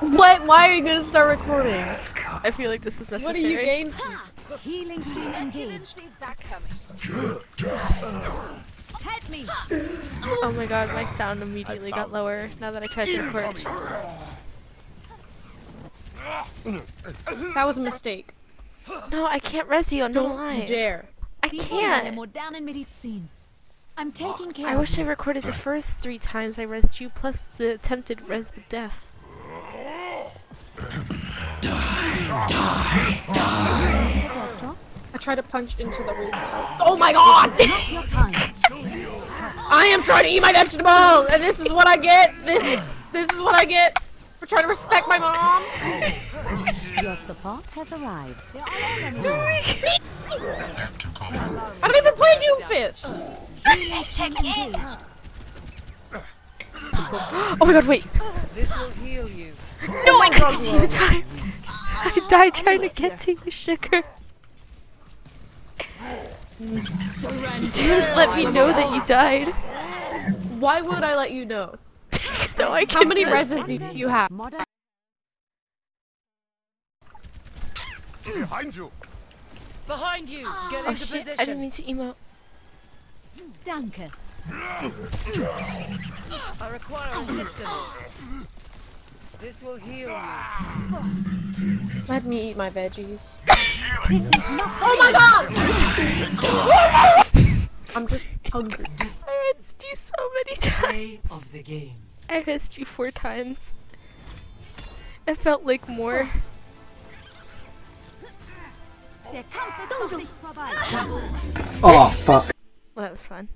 What? Why are you gonna start recording? I feel like this is necessary. What are you gaining? Healing stream engaged. Help me! Oh my god, my sound immediately got lower now that I tried to record. That was a mistake. No, I can't res you, I'm Don't you dare. I can't. I'm taking care I wish I recorded the first three times I resed you plus the attempted res with death. I tried to punch into the roof. Oh my god! Not your time. I am trying to eat my vegetable, and this is what I get. This, this is what I get for trying to respect my mom. Your support has arrived. I don't even play Doomfist. Healing stream engaged. Oh my god, wait! This will heal you. No, I couldn't get to you in time! I died trying to get to you, sugar. Just let me know that you died. Why would I let you know? So I How many res- reses do you have? Behind you. Behind you. Oh, Get Oh into shit, I didn't position. mean to emote. Danke. I require assistance. This will heal you. Let me eat my veggies. This is Oh my god! I'm just hungry. I risked you so many times. Of the game. I missed you four times. It felt like more. Der Kampf ist noch nicht vorbei. Oh, fuck. Well, that was fun.